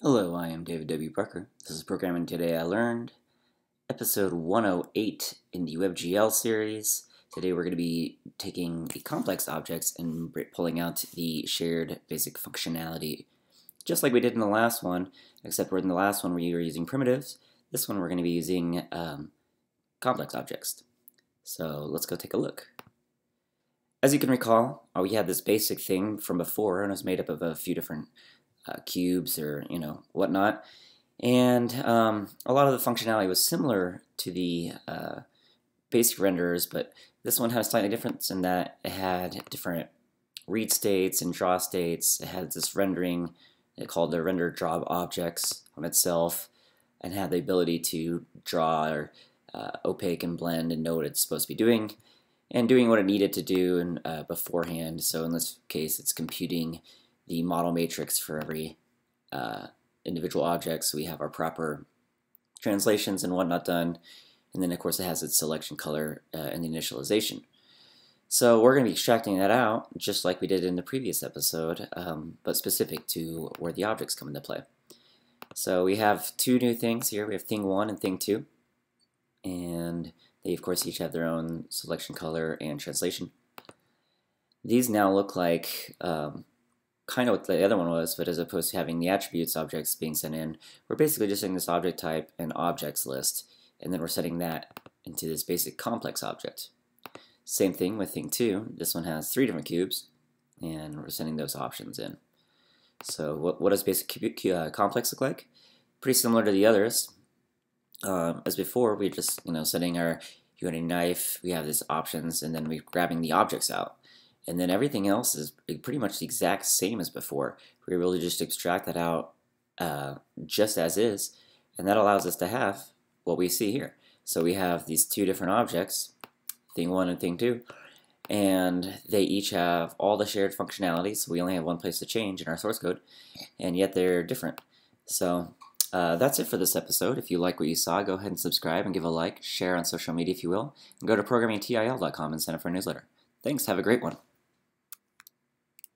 Hello, I am David W. Parker. This is Programming Today I Learned, episode 108 in the WebGL series. Today we're going to be taking the complex objects and pulling out the shared basic functionality, just like we did in the last one, except we're in the last one we were using primitives. This one we're going to be using um, complex objects. So let's go take a look. As you can recall, uh, we had this basic thing from before, and it was made up of a few different uh, cubes or you know whatnot. And um, a lot of the functionality was similar to the uh, basic renderers, but this one had a slightly difference in that it had different read states and draw states. It had this rendering it called the render draw objects on itself, and had the ability to draw or uh, opaque and blend and know what it's supposed to be doing, and doing what it needed to do in, uh, beforehand. So in this case, it's computing the model matrix for every uh, individual object. So we have our proper translations and whatnot done. And then, of course, it has its selection color uh, in the initialization. So we're going to be extracting that out just like we did in the previous episode, um, but specific to where the objects come into play. So we have two new things here. We have thing 1 and thing 2. And they, of course, each have their own selection color and translation. These now look like um, kind of what the other one was, but as opposed to having the attributes objects being sent in, we're basically just setting this object type and objects list, and then we're setting that into this basic complex object. Same thing with thing 2. This one has three different cubes, and we're sending those options in. So what, what does basic uh, complex look like? Pretty similar to the others. Um, as before, we're just you know setting our you want a knife, we have these options, and then we're grabbing the objects out. And then everything else is pretty much the exact same as before. We're able to just extract that out uh, just as is, and that allows us to have what we see here. So we have these two different objects, thing one and thing two, and they each have all the shared functionality, So we only have one place to change in our source code, and yet they're different. So uh, that's it for this episode. If you like what you saw, go ahead and subscribe and give a like, share on social media if you will, and go to programmingtil.com and sign up for a newsletter. Thanks, have a great one.